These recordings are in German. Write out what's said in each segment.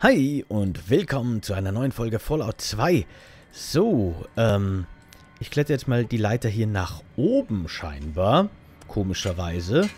Hi und willkommen zu einer neuen Folge Fallout 2. So, ähm, ich kletter jetzt mal die Leiter hier nach oben scheinbar. Komischerweise.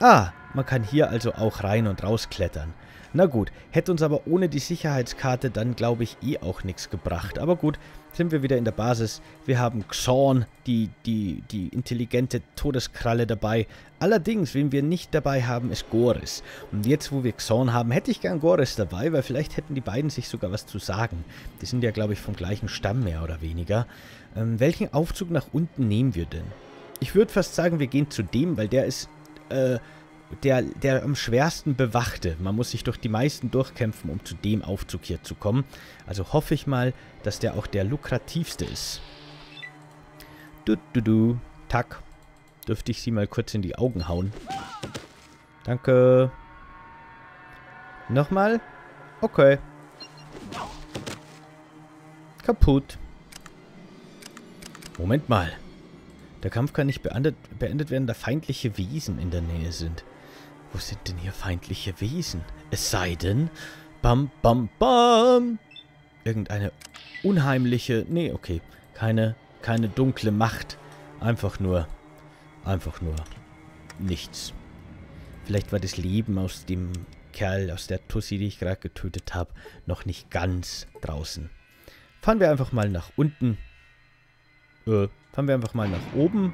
Ah, man kann hier also auch rein und raus klettern. Na gut, hätte uns aber ohne die Sicherheitskarte dann, glaube ich, eh auch nichts gebracht. Aber gut, sind wir wieder in der Basis. Wir haben Xorn, die, die, die intelligente Todeskralle dabei. Allerdings, wen wir nicht dabei haben, ist Goris. Und jetzt, wo wir Xorn haben, hätte ich gern Goris dabei, weil vielleicht hätten die beiden sich sogar was zu sagen. Die sind ja, glaube ich, vom gleichen Stamm mehr oder weniger. Ähm, welchen Aufzug nach unten nehmen wir denn? Ich würde fast sagen, wir gehen zu dem, weil der ist, äh, der, der am schwersten bewachte. Man muss sich durch die meisten durchkämpfen, um zu dem Aufzug hier zu kommen. Also hoffe ich mal, dass der auch der lukrativste ist. Du, du, du. Tack. Dürfte ich sie mal kurz in die Augen hauen. Danke. Nochmal? Okay. Kaputt. Moment mal. Der Kampf kann nicht beendet, beendet werden, da feindliche Wesen in der Nähe sind. Wo sind denn hier feindliche Wesen? Es sei denn... Bam, bam, bam! Irgendeine unheimliche... Nee, okay. Keine, keine dunkle Macht. Einfach nur... Einfach nur... Nichts. Vielleicht war das Leben aus dem Kerl, aus der Tussi, die ich gerade getötet habe, noch nicht ganz draußen. Fahren wir einfach mal nach unten. Äh, fahren wir einfach mal nach oben.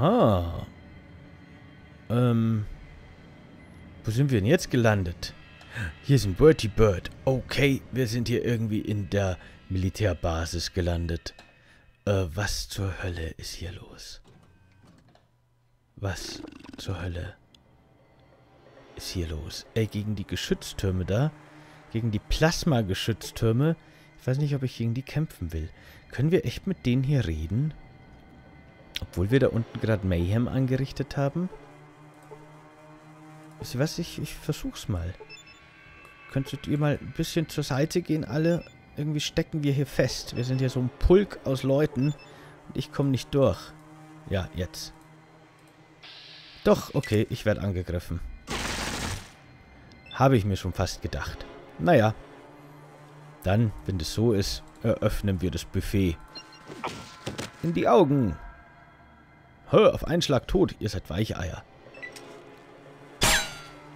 Aha. Ähm. Wo sind wir denn jetzt gelandet? Hier ist ein Bertie Bird. Okay, wir sind hier irgendwie in der Militärbasis gelandet. Äh, was zur Hölle ist hier los? Was zur Hölle ist hier los? Ey, gegen die Geschütztürme da, gegen die Plasma-Geschütztürme, ich weiß nicht, ob ich gegen die kämpfen will. Können wir echt mit denen hier reden? Obwohl wir da unten gerade Mayhem angerichtet haben. Wisst ihr was? Ich, ich versuch's mal. Könntet ihr mal ein bisschen zur Seite gehen, alle? Irgendwie stecken wir hier fest. Wir sind hier so ein Pulk aus Leuten. Und ich komme nicht durch. Ja, jetzt. Doch, okay, ich werde angegriffen. Habe ich mir schon fast gedacht. Naja. Dann, wenn das so ist, eröffnen wir das Buffet. In die Augen. Hör, auf einen Schlag tot. Ihr seid weiche Eier.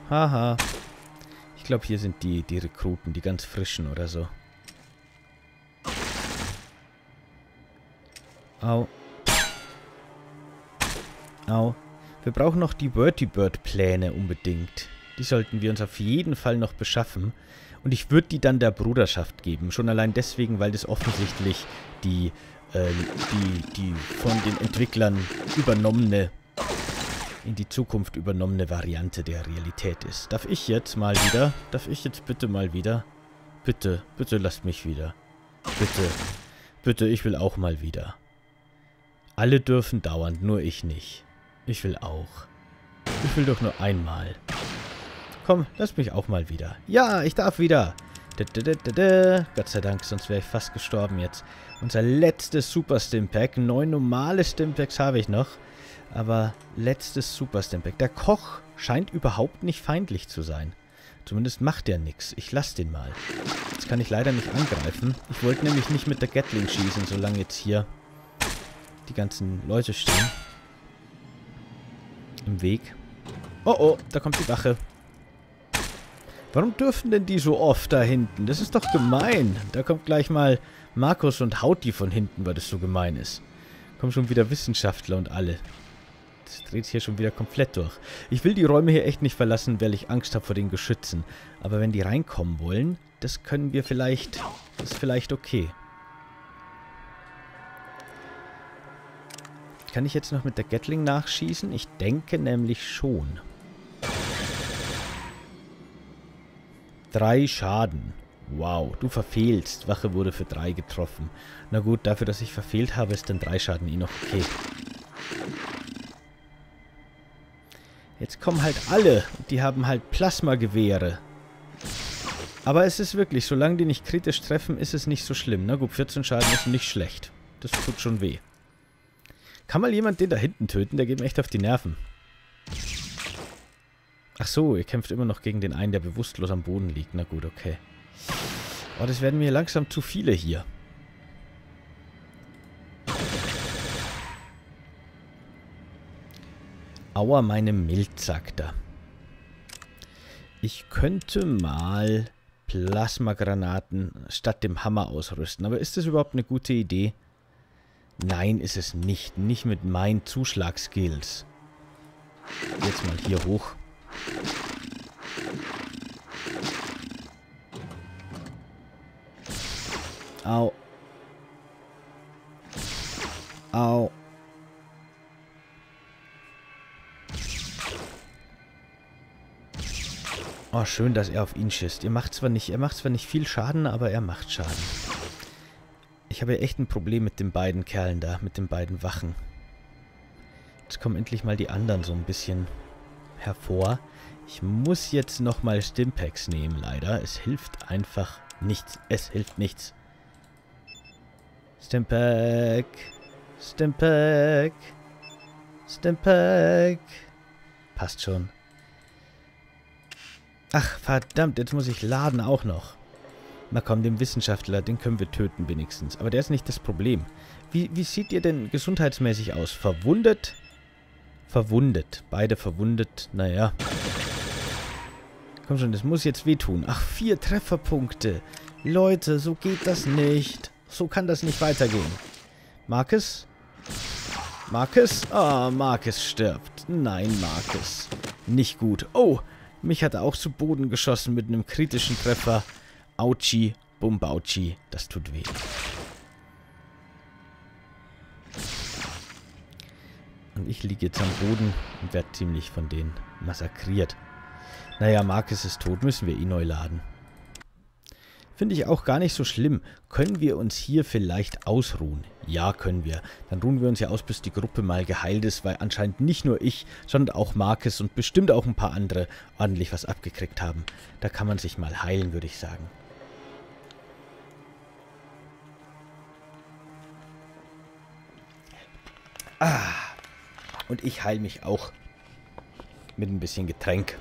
Haha. Ich glaube, hier sind die, die Rekruten, die ganz frischen oder so. Au. Au. Wir brauchen noch die Vertibird-Pläne unbedingt. Die sollten wir uns auf jeden Fall noch beschaffen. Und ich würde die dann der Bruderschaft geben. Schon allein deswegen, weil das offensichtlich die äh, die, die von den Entwicklern übernommene, in die Zukunft übernommene Variante der Realität ist. Darf ich jetzt mal wieder? Darf ich jetzt bitte mal wieder? Bitte, bitte lasst mich wieder. Bitte, bitte, ich will auch mal wieder. Alle dürfen dauernd, nur ich nicht. Ich will auch. Ich will doch nur einmal. Komm, lass mich auch mal wieder. Ja, ich darf wieder. Gott sei Dank, sonst wäre ich fast gestorben jetzt. Unser letztes Super Stimpack. Neun normale Stimpacks habe ich noch. Aber letztes Super Stimpack. Der Koch scheint überhaupt nicht feindlich zu sein. Zumindest macht er nichts. Ich lasse den mal. Jetzt kann ich leider nicht angreifen. Ich wollte nämlich nicht mit der Gatling schießen, solange jetzt hier die ganzen Leute stehen. Im Weg. Oh oh, da kommt die Wache. Warum dürfen denn die so oft da hinten? Das ist doch gemein. Da kommt gleich mal Markus und haut die von hinten, weil das so gemein ist. Kommen schon wieder Wissenschaftler und alle. Das dreht hier schon wieder komplett durch. Ich will die Räume hier echt nicht verlassen, weil ich Angst habe vor den Geschützen. Aber wenn die reinkommen wollen, das können wir vielleicht... Das ist vielleicht okay. Kann ich jetzt noch mit der Gatling nachschießen? Ich denke nämlich schon. Drei Schaden. Wow, du verfehlst. Wache wurde für drei getroffen. Na gut, dafür, dass ich verfehlt habe, ist dann drei Schaden eh noch okay. Jetzt kommen halt alle. Die haben halt Plasmagewehre. Aber es ist wirklich, solange die nicht kritisch treffen, ist es nicht so schlimm. Na gut, 14 Schaden ist nicht schlecht. Das tut schon weh. Kann mal jemand den da hinten töten? Der geht mir echt auf die Nerven. Ach so, ihr kämpft immer noch gegen den einen, der bewusstlos am Boden liegt. Na gut, okay. Oh, das werden mir langsam zu viele hier. Aua, meine Mild, sagt er. Ich könnte mal Plasmagranaten statt dem Hammer ausrüsten. Aber ist das überhaupt eine gute Idee? Nein, ist es nicht. Nicht mit meinen Zuschlagskills. Jetzt mal hier hoch. Au. Au. Oh, schön, dass er auf ihn schießt. Er macht zwar nicht, er macht zwar nicht viel Schaden, aber er macht Schaden. Ich habe ja echt ein Problem mit den beiden Kerlen da, mit den beiden Wachen. Jetzt kommen endlich mal die anderen so ein bisschen hervor. Ich muss jetzt nochmal Stimpaks nehmen, leider. Es hilft einfach nichts. Es hilft nichts. Stimpak. Stimpak. Stimpak. Passt schon. Ach, verdammt, jetzt muss ich laden auch noch. Na komm, den Wissenschaftler, den können wir töten wenigstens. Aber der ist nicht das Problem. Wie, wie sieht ihr denn gesundheitsmäßig aus? Verwundet? Verwundet. Beide verwundet. Naja. Komm schon, das muss jetzt wehtun. Ach, vier Trefferpunkte. Leute, so geht das nicht. So kann das nicht weitergehen. Marcus? Marcus? Ah, oh, Marcus stirbt. Nein, Marcus. Nicht gut. Oh, mich hat er auch zu Boden geschossen mit einem kritischen Treffer. Autschi, Bumbautschi, das tut weh. Und ich liege jetzt am Boden und werde ziemlich von denen massakriert. Naja, Marcus ist tot, müssen wir ihn neu laden. Finde ich auch gar nicht so schlimm. Können wir uns hier vielleicht ausruhen? Ja, können wir. Dann ruhen wir uns ja aus, bis die Gruppe mal geheilt ist, weil anscheinend nicht nur ich, sondern auch Marcus und bestimmt auch ein paar andere ordentlich was abgekriegt haben. Da kann man sich mal heilen, würde ich sagen. Ah, und ich heile mich auch mit ein bisschen Getränk.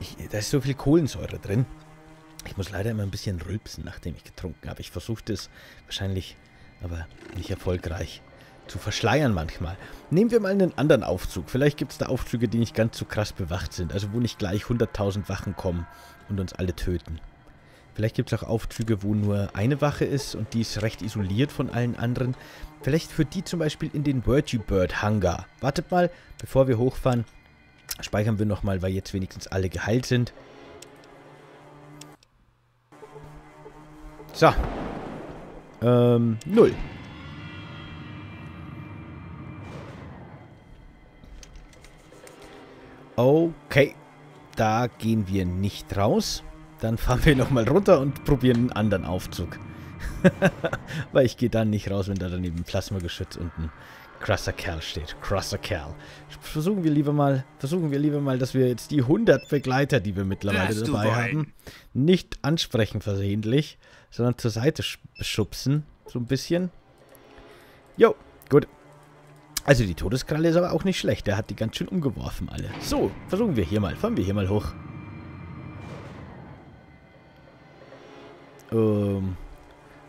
Ich, da ist so viel Kohlensäure drin. Ich muss leider immer ein bisschen rülpsen, nachdem ich getrunken habe. Ich versuche das wahrscheinlich, aber nicht erfolgreich, zu verschleiern manchmal. Nehmen wir mal einen anderen Aufzug. Vielleicht gibt es da Aufzüge, die nicht ganz so krass bewacht sind. Also wo nicht gleich 100.000 Wachen kommen und uns alle töten. Vielleicht gibt es auch Aufzüge, wo nur eine Wache ist und die ist recht isoliert von allen anderen. Vielleicht für die zum Beispiel in den Bird Hangar. Wartet mal, bevor wir hochfahren, speichern wir nochmal, weil jetzt wenigstens alle geheilt sind. So. Ähm, null. Okay. Da gehen wir nicht raus. Dann fahren wir nochmal runter und probieren einen anderen Aufzug. Weil ich gehe dann nicht raus, wenn da daneben Plasmageschütz und ein krasser Kerl steht. Krasser Kerl. Versuchen wir lieber mal, versuchen wir lieber mal, dass wir jetzt die 100 Begleiter, die wir mittlerweile dabei haben, nicht ansprechen versehentlich, sondern zur Seite schubsen. So ein bisschen. Jo, gut. Also die Todeskralle ist aber auch nicht schlecht. Der hat die ganz schön umgeworfen alle. So, versuchen wir hier mal. Fahren wir hier mal hoch. Ähm,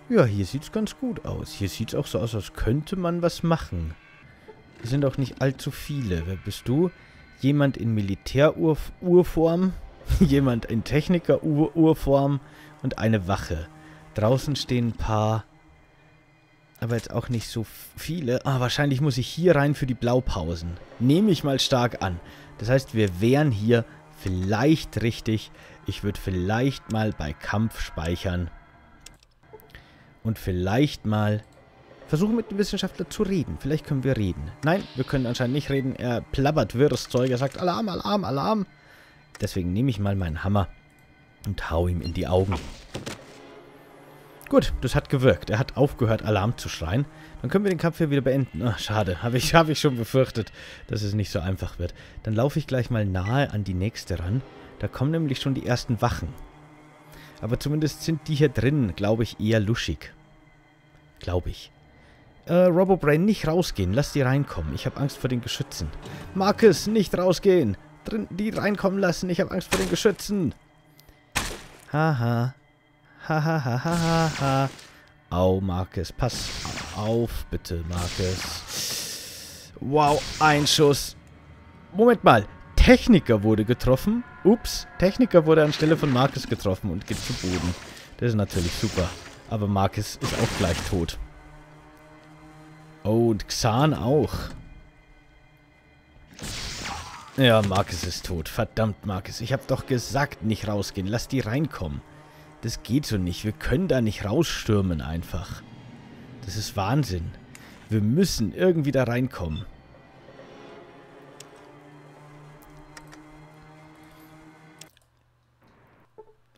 ja, hier sieht es ganz gut aus. Hier sieht es auch so aus, als könnte man was machen. Hier sind auch nicht allzu viele. Wer bist du? Jemand in Militärurform, jemand in Techniker-Urform und eine Wache. Draußen stehen ein paar, aber jetzt auch nicht so viele. Ah, wahrscheinlich muss ich hier rein für die Blaupausen. Nehme ich mal stark an. Das heißt, wir wären hier vielleicht richtig. Ich würde vielleicht mal bei Kampf speichern. Und vielleicht mal versuchen mit dem Wissenschaftler zu reden. Vielleicht können wir reden. Nein, wir können anscheinend nicht reden. Er plappert wirres Zeug. Er sagt Alarm, Alarm, Alarm. Deswegen nehme ich mal meinen Hammer und hau ihm in die Augen. Gut, das hat gewirkt. Er hat aufgehört, Alarm zu schreien. Dann können wir den Kampf hier wieder beenden. Ach, schade. Habe ich, hab ich schon befürchtet, dass es nicht so einfach wird. Dann laufe ich gleich mal nahe an die nächste ran. Da kommen nämlich schon die ersten Wachen. Aber zumindest sind die hier drin, glaube ich, eher luschig. Glaube ich. Äh, Robobrain, nicht rausgehen. Lass die reinkommen. Ich habe Angst vor den Geschützen. Marcus, nicht rausgehen. drin, die reinkommen lassen. Ich habe Angst vor den Geschützen. Haha. Haha, ha, ha, ha, ha. Au, Marcus. Pass auf, bitte, Marcus. Wow, ein Schuss. Moment mal. Techniker wurde getroffen. Ups, Techniker wurde anstelle von Marcus getroffen und geht zu Boden. Das ist natürlich super. Aber Marcus ist auch gleich tot. Oh, und Xan auch. Ja, Marcus ist tot. Verdammt, Marcus. Ich hab doch gesagt, nicht rausgehen. Lass die reinkommen. Das geht so nicht. Wir können da nicht rausstürmen einfach. Das ist Wahnsinn. Wir müssen irgendwie da reinkommen.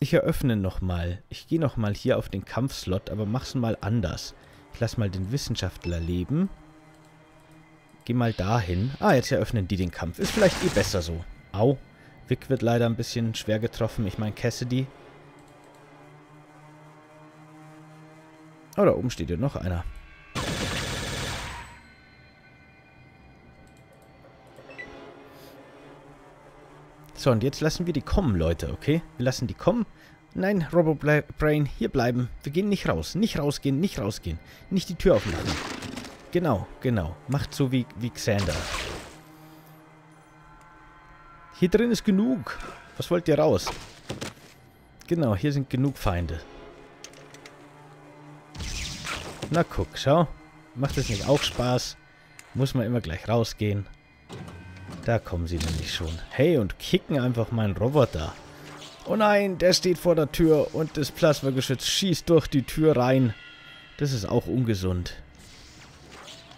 Ich eröffne nochmal. Ich gehe nochmal hier auf den Kampfslot, aber mach's mal anders. Ich lasse mal den Wissenschaftler leben. Geh mal dahin. Ah, jetzt eröffnen die den Kampf. Ist vielleicht eh besser so. Au. Vic wird leider ein bisschen schwer getroffen. Ich meine Cassidy. Oh, da oben steht ja noch einer. So, und jetzt lassen wir die kommen, Leute, okay? Wir lassen die kommen. Nein, Robo-Brain, hier bleiben. Wir gehen nicht raus. Nicht rausgehen, nicht rausgehen. Nicht die Tür aufmachen. Genau, genau. Macht so wie, wie Xander. Hier drin ist genug. Was wollt ihr raus? Genau, hier sind genug Feinde. Na guck, schau. Macht es nicht auch Spaß? Muss man immer gleich rausgehen. Da kommen sie nämlich schon. Hey, und kicken einfach meinen Roboter. Oh nein, der steht vor der Tür und das Plasmageschütz schießt durch die Tür rein. Das ist auch ungesund.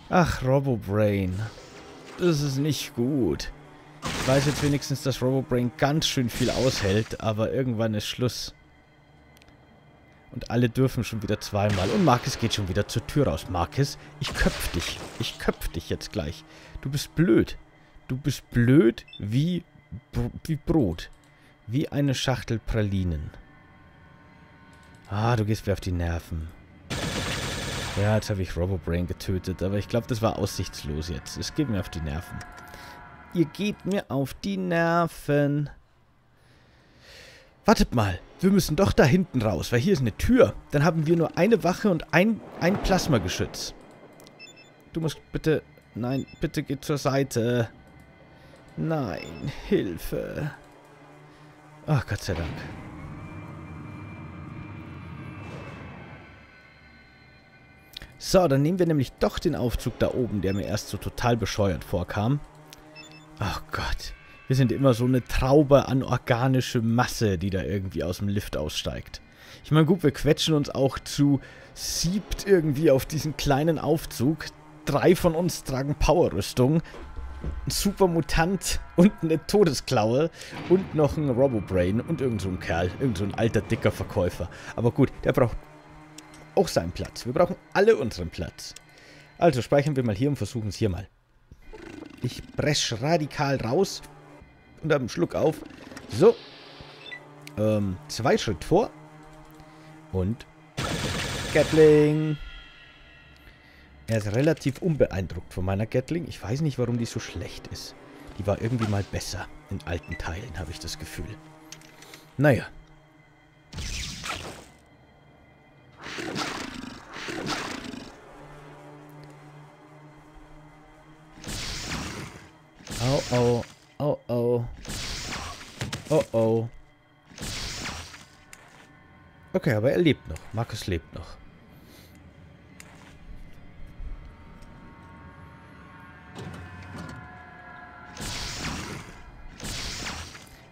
Ach, Robobrain. Das ist nicht gut. Ich weiß jetzt wenigstens, dass Robobrain ganz schön viel aushält, aber irgendwann ist Schluss. Und alle dürfen schon wieder zweimal. Und Marcus geht schon wieder zur Tür raus. Marcus, ich köpf dich. Ich köpf dich jetzt gleich. Du bist blöd. Du bist blöd wie, wie Brot. Wie eine Schachtel Pralinen. Ah, du gehst mir auf die Nerven. Ja, jetzt habe ich Robobrain getötet, aber ich glaube, das war aussichtslos jetzt. Es geht mir auf die Nerven. Ihr geht mir auf die Nerven. Wartet mal, wir müssen doch da hinten raus, weil hier ist eine Tür. Dann haben wir nur eine Wache und ein, ein Plasmageschütz. Du musst bitte... Nein, bitte geh zur Seite. Nein, Hilfe. Ach, Gott sei Dank. So, dann nehmen wir nämlich doch den Aufzug da oben, der mir erst so total bescheuert vorkam. Ach Gott. Wir sind immer so eine Traube an organische Masse, die da irgendwie aus dem Lift aussteigt. Ich meine, gut, wir quetschen uns auch zu siebt irgendwie auf diesen kleinen Aufzug. Drei von uns tragen Powerrüstung ein Supermutant und eine Todesklaue und noch ein Robobrain und irgend so ein Kerl, irgend so ein alter, dicker Verkäufer. Aber gut, der braucht auch seinen Platz. Wir brauchen alle unseren Platz. Also speichern wir mal hier und versuchen es hier mal. Ich bresch radikal raus und habe einen Schluck auf. So. Ähm, zwei Schritt vor. Und Gatling. Er ist relativ unbeeindruckt von meiner Gatling. Ich weiß nicht, warum die so schlecht ist. Die war irgendwie mal besser in alten Teilen, habe ich das Gefühl. Naja. Oh oh, oh oh. Oh oh. Okay, aber er lebt noch. Markus lebt noch.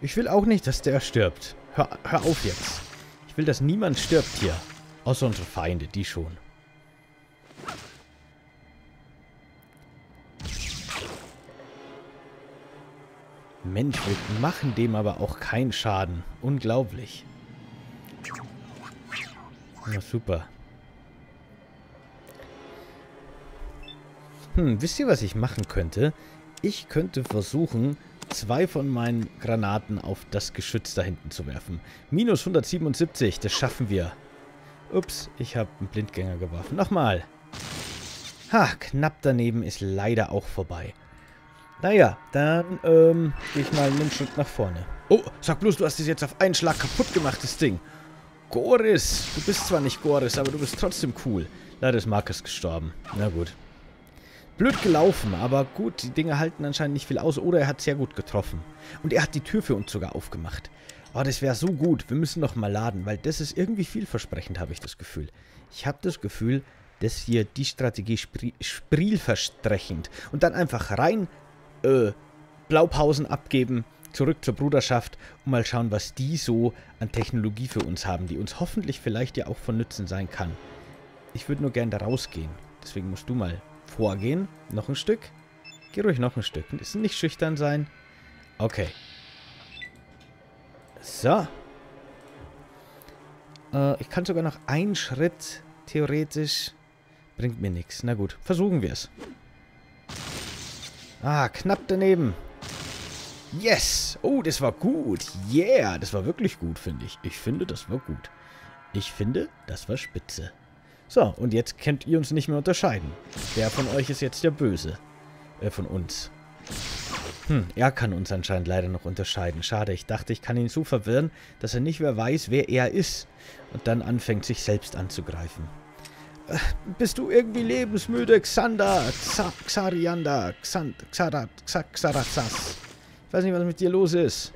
Ich will auch nicht, dass der stirbt. Hör, hör auf jetzt. Ich will, dass niemand stirbt hier. Außer unsere Feinde, die schon. Mensch, wir machen dem aber auch keinen Schaden. Unglaublich. Na super. Hm, wisst ihr, was ich machen könnte? Ich könnte versuchen, zwei von meinen Granaten auf das Geschütz da hinten zu werfen. Minus 177, das schaffen wir. Ups, ich habe einen Blindgänger geworfen. Nochmal. Ha, knapp daneben ist leider auch vorbei. Naja, dann ähm, gehe ich mal einen Schritt nach vorne. Oh, sag bloß, du hast es jetzt auf einen Schlag kaputt gemacht, das Ding. Goris, du bist zwar nicht Goris, aber du bist trotzdem cool. Leider ist Marcus gestorben. Na gut. Blöd gelaufen, aber gut, die Dinge halten anscheinend nicht viel aus. Oder er hat sehr gut getroffen. Und er hat die Tür für uns sogar aufgemacht. Oh, das wäre so gut. Wir müssen noch mal laden, weil das ist irgendwie vielversprechend, habe ich das Gefühl. Ich habe das Gefühl, dass hier die Strategie sprielverstrechend. Und dann einfach rein, äh, Blaupausen abgeben, zurück zur Bruderschaft und mal schauen, was die so an Technologie für uns haben, die uns hoffentlich vielleicht ja auch von Nützen sein kann. Ich würde nur gern da rausgehen. Deswegen musst du mal vorgehen. Noch ein Stück. Geh ruhig noch ein Stück. Ist nicht schüchtern sein. Okay. So. Äh, ich kann sogar noch einen Schritt, theoretisch. Bringt mir nichts. Na gut, versuchen wir es. Ah, knapp daneben. Yes! Oh, das war gut. Yeah, das war wirklich gut, finde ich. Ich finde, das war gut. Ich finde, das war spitze. So, und jetzt könnt ihr uns nicht mehr unterscheiden. Wer von euch ist jetzt der Böse? Äh, von uns. Hm, er kann uns anscheinend leider noch unterscheiden. Schade, ich dachte, ich kann ihn so verwirren, dass er nicht mehr weiß, wer er ist. Und dann anfängt, sich selbst anzugreifen. Äh, bist du irgendwie lebensmüde, Xander? Xa Xarianda? Xand Xarat Xarazas? Ich weiß nicht, was mit dir los ist.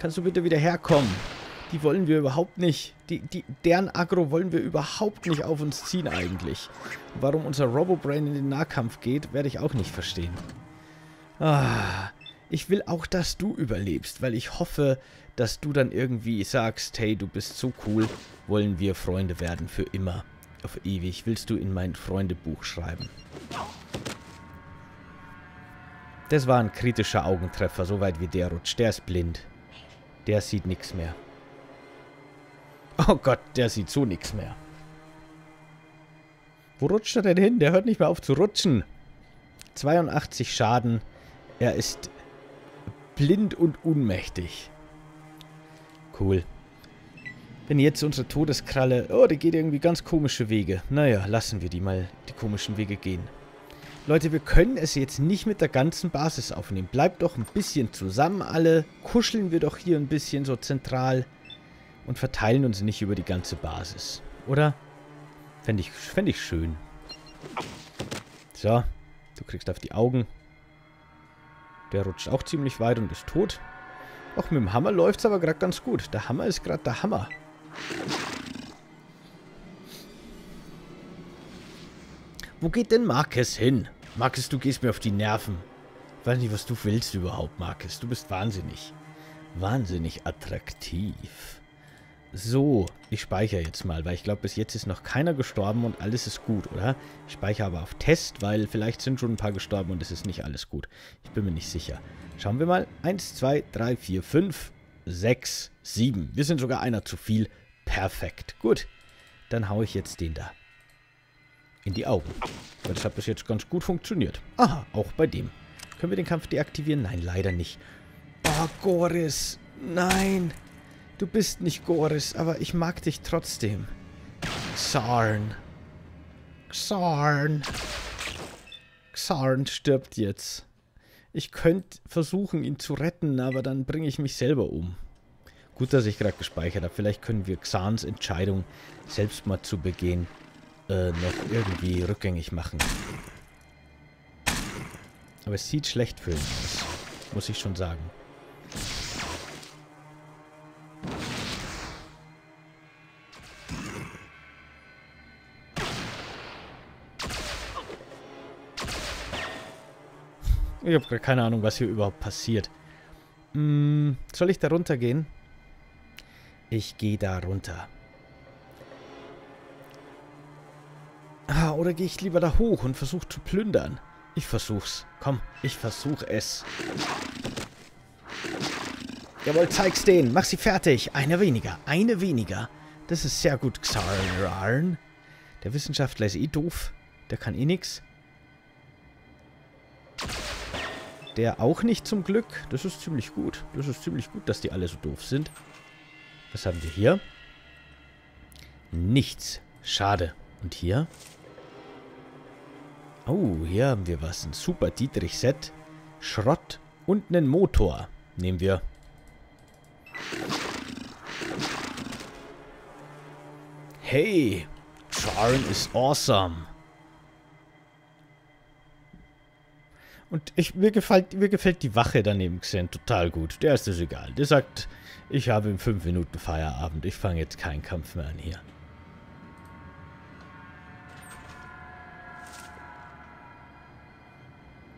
Kannst du bitte wieder herkommen? Die wollen wir überhaupt nicht. Die, die, deren Agro wollen wir überhaupt nicht auf uns ziehen eigentlich. Warum unser Robobrain in den Nahkampf geht, werde ich auch nicht verstehen. Ah, ich will auch, dass du überlebst, weil ich hoffe, dass du dann irgendwie sagst, hey, du bist so cool, wollen wir Freunde werden für immer. Auf ewig willst du in mein Freundebuch schreiben. Das war ein kritischer Augentreffer, soweit wie der rutscht. Der ist blind. Der sieht nichts mehr. Oh Gott, der sieht so nichts mehr. Wo rutscht er denn hin? Der hört nicht mehr auf zu rutschen. 82 Schaden. Er ist blind und unmächtig. Cool. Wenn jetzt unsere Todeskralle... Oh, die geht irgendwie ganz komische Wege. Naja, lassen wir die mal die komischen Wege gehen. Leute, wir können es jetzt nicht mit der ganzen Basis aufnehmen. Bleibt doch ein bisschen zusammen alle. Kuscheln wir doch hier ein bisschen so zentral und verteilen uns nicht über die ganze Basis. Oder? Fände ich, fänd ich schön. So, du kriegst auf die Augen. Der rutscht auch ziemlich weit und ist tot. Auch mit dem Hammer läuft es aber gerade ganz gut. Der Hammer ist gerade der Hammer. Wo geht denn Marcus hin? Marcus, du gehst mir auf die Nerven. Ich weiß nicht, was du willst überhaupt, Marcus. Du bist wahnsinnig. Wahnsinnig attraktiv. So, ich speichere jetzt mal, weil ich glaube, bis jetzt ist noch keiner gestorben und alles ist gut, oder? Ich speichere aber auf Test, weil vielleicht sind schon ein paar gestorben und es ist nicht alles gut. Ich bin mir nicht sicher. Schauen wir mal. Eins, zwei, drei, vier, fünf, sechs, sieben. Wir sind sogar einer zu viel. Perfekt. Gut. Dann haue ich jetzt den da. In die Augen. Das hat bis jetzt ganz gut funktioniert. Aha, auch bei dem. Können wir den Kampf deaktivieren? Nein, leider nicht. Oh, Goris. Nein. Du bist nicht Goris, aber ich mag dich trotzdem. Xarn. Xarn. Xarn stirbt jetzt. Ich könnte versuchen, ihn zu retten, aber dann bringe ich mich selber um. Gut, dass ich gerade gespeichert habe. Vielleicht können wir Xarns Entscheidung, Selbstmord zu begehen, äh, noch irgendwie rückgängig machen. Aber es sieht schlecht für ihn aus. Muss ich schon sagen. Ich habe keine Ahnung, was hier überhaupt passiert. Hm, soll ich da runtergehen? Ich gehe da runter. Ah, oder gehe ich lieber da hoch und versuche zu plündern? Ich versuch's. Komm, ich versuch es. Jawohl, zeig's denen. Mach sie fertig. Eine weniger. Eine weniger. Das ist sehr gut, Xarn. Der Wissenschaftler ist eh doof. Der kann eh nix. Der auch nicht zum Glück. Das ist ziemlich gut. Das ist ziemlich gut, dass die alle so doof sind. Was haben wir hier? Nichts. Schade. Und hier? Oh, hier haben wir was. Ein super Dietrich-Set. Schrott und einen Motor. Nehmen wir. Hey, Charn ist awesome. Und ich, mir, gefällt, mir gefällt die Wache daneben Xen total gut. Der ist es egal. Der sagt, ich habe in fünf Minuten Feierabend. Ich fange jetzt keinen Kampf mehr an hier.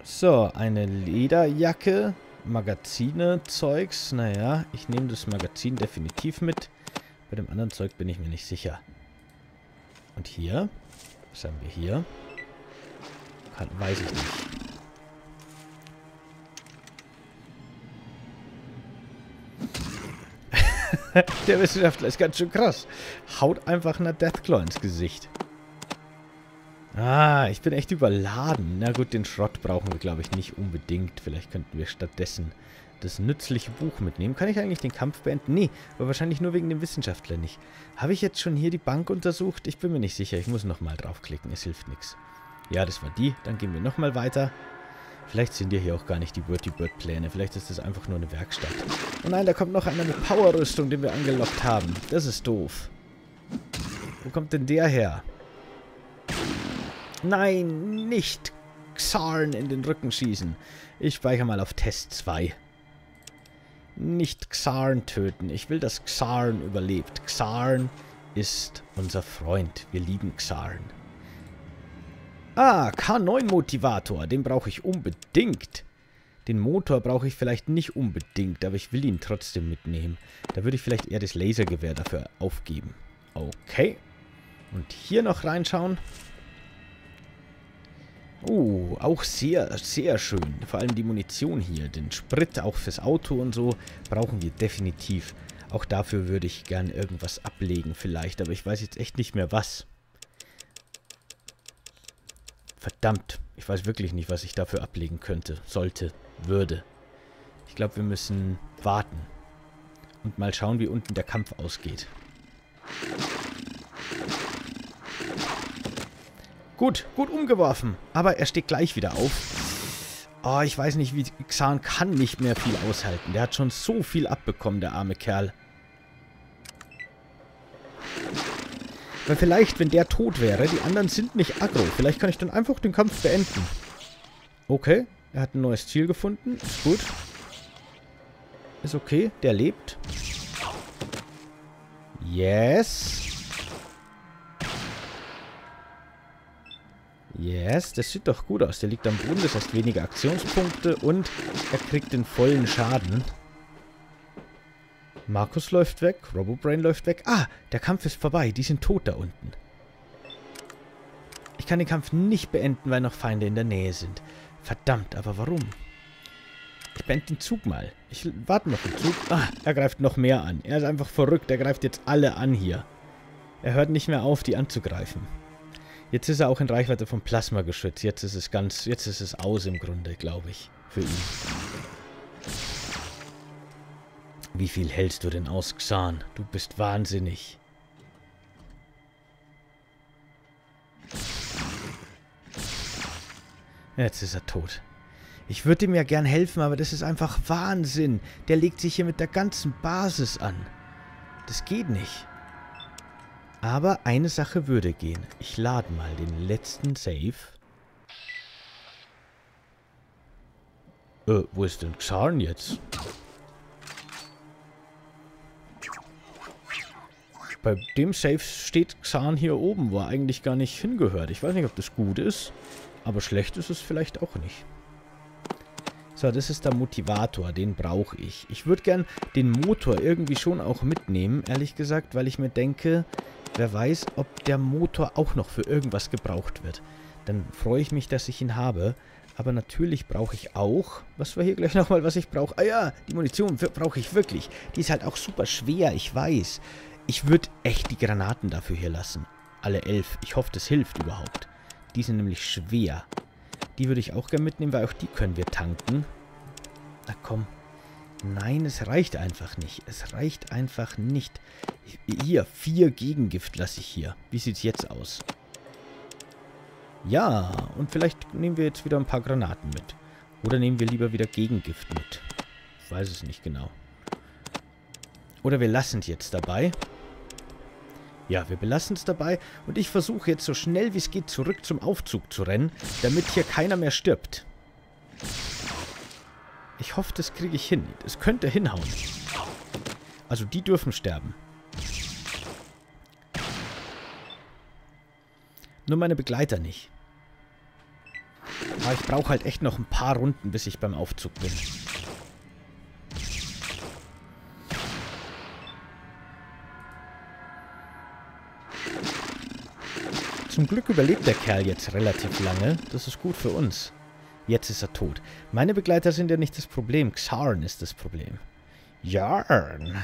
So, eine Lederjacke, Magazine, Zeugs. Naja, ich nehme das Magazin definitiv mit. Bei dem anderen Zeug bin ich mir nicht sicher. Und hier? Was haben wir hier? Kann, weiß ich nicht. Der Wissenschaftler ist ganz schön krass. Haut einfach einer Deathclaw ins Gesicht. Ah, ich bin echt überladen. Na gut, den Schrott brauchen wir, glaube ich, nicht unbedingt. Vielleicht könnten wir stattdessen das nützliche Buch mitnehmen. Kann ich eigentlich den Kampf beenden? Nee, aber wahrscheinlich nur wegen dem Wissenschaftler nicht. Habe ich jetzt schon hier die Bank untersucht? Ich bin mir nicht sicher. Ich muss nochmal draufklicken. Es hilft nichts. Ja, das war die. Dann gehen wir nochmal weiter. Vielleicht sind ja hier auch gar nicht die Bertie Bird Pläne. Vielleicht ist das einfach nur eine Werkstatt. Oh nein, da kommt noch einer mit Powerrüstung, den wir angelockt haben. Das ist doof. Wo kommt denn der her? Nein, nicht Xarn in den Rücken schießen. Ich speichere mal auf Test 2. Nicht Xarn töten. Ich will, dass Xarn überlebt. Xarn ist unser Freund. Wir lieben Xarn. Ah, K9-Motivator. Den brauche ich unbedingt. Den Motor brauche ich vielleicht nicht unbedingt, aber ich will ihn trotzdem mitnehmen. Da würde ich vielleicht eher das Lasergewehr dafür aufgeben. Okay. Und hier noch reinschauen. Oh, auch sehr, sehr schön. Vor allem die Munition hier. Den Sprit auch fürs Auto und so brauchen wir definitiv. Auch dafür würde ich gern irgendwas ablegen vielleicht. Aber ich weiß jetzt echt nicht mehr was. Verdammt. Ich weiß wirklich nicht, was ich dafür ablegen könnte, sollte, würde. Ich glaube, wir müssen warten. Und mal schauen, wie unten der Kampf ausgeht. Gut, gut umgeworfen. Aber er steht gleich wieder auf. Oh, ich weiß nicht, wie Xan kann nicht mehr viel aushalten. Der hat schon so viel abbekommen, der arme Kerl. Weil vielleicht, wenn der tot wäre, die anderen sind nicht aggro. Vielleicht kann ich dann einfach den Kampf beenden. Okay, er hat ein neues Ziel gefunden. Ist gut. Ist okay, der lebt. Yes. Yes, das sieht doch gut aus. Der liegt am Boden, das heißt weniger Aktionspunkte und er kriegt den vollen Schaden. Markus läuft weg, Robobrain läuft weg. Ah, der Kampf ist vorbei, die sind tot da unten. Ich kann den Kampf nicht beenden, weil noch Feinde in der Nähe sind. Verdammt, aber warum? Ich beende den Zug mal. Ich warte noch den Zug. Ah, er greift noch mehr an. Er ist einfach verrückt, er greift jetzt alle an hier. Er hört nicht mehr auf, die anzugreifen. Jetzt ist er auch in Reichweite vom Plasmageschütz. Jetzt ist es ganz, jetzt ist es aus im Grunde, glaube ich, für ihn. Wie viel hältst du denn aus, Xan? Du bist wahnsinnig. Jetzt ist er tot. Ich würde ihm ja gern helfen, aber das ist einfach Wahnsinn. Der legt sich hier mit der ganzen Basis an. Das geht nicht. Aber eine Sache würde gehen. Ich lade mal den letzten Save. Äh, wo ist denn Xarn jetzt? Bei dem Save steht Xarn hier oben, wo er eigentlich gar nicht hingehört. Ich weiß nicht, ob das gut ist, aber schlecht ist es vielleicht auch nicht. So, das ist der Motivator, den brauche ich. Ich würde gern den Motor irgendwie schon auch mitnehmen, ehrlich gesagt, weil ich mir denke, Wer weiß, ob der Motor auch noch für irgendwas gebraucht wird. Dann freue ich mich, dass ich ihn habe. Aber natürlich brauche ich auch, was war hier gleich nochmal, was ich brauche? Ah ja, die Munition brauche ich wirklich. Die ist halt auch super schwer, ich weiß. Ich würde echt die Granaten dafür hier lassen. Alle elf. Ich hoffe, das hilft überhaupt. Die sind nämlich schwer. Die würde ich auch gerne mitnehmen, weil auch die können wir tanken. Na komm. Nein, es reicht einfach nicht. Es reicht einfach nicht. Hier, vier Gegengift lasse ich hier. Wie sieht es jetzt aus? Ja, und vielleicht nehmen wir jetzt wieder ein paar Granaten mit. Oder nehmen wir lieber wieder Gegengift mit. Ich weiß es nicht genau. Oder wir lassen es jetzt dabei. Ja, wir belassen es dabei. Und ich versuche jetzt so schnell wie es geht zurück zum Aufzug zu rennen, damit hier keiner mehr stirbt. Ich hoffe, das kriege ich hin. Das könnte hinhauen. Also die dürfen sterben. Nur meine Begleiter nicht. Aber ich brauche halt echt noch ein paar Runden, bis ich beim Aufzug bin. Zum Glück überlebt der Kerl jetzt relativ lange. Das ist gut für uns. Jetzt ist er tot. Meine Begleiter sind ja nicht das Problem. Xarn ist das Problem. Jarn.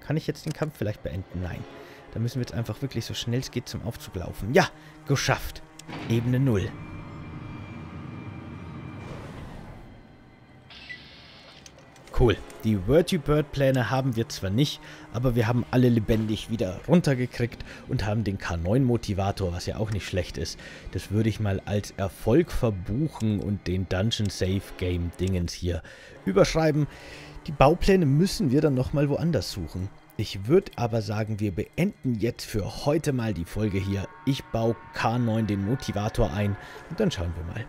Kann ich jetzt den Kampf vielleicht beenden? Nein. Da müssen wir jetzt einfach wirklich so schnell es geht zum Aufzug laufen. Ja, geschafft. Ebene 0. Cool. Die Vertibird-Pläne haben wir zwar nicht, aber wir haben alle lebendig wieder runtergekriegt und haben den K9-Motivator, was ja auch nicht schlecht ist. Das würde ich mal als Erfolg verbuchen und den Dungeon Safe Game Dingens hier überschreiben. Die Baupläne müssen wir dann nochmal woanders suchen. Ich würde aber sagen, wir beenden jetzt für heute mal die Folge hier. Ich baue K9 den Motivator ein und dann schauen wir mal.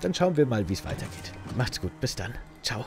Dann schauen wir mal, wie es weitergeht. Macht's gut, bis dann. Ciao.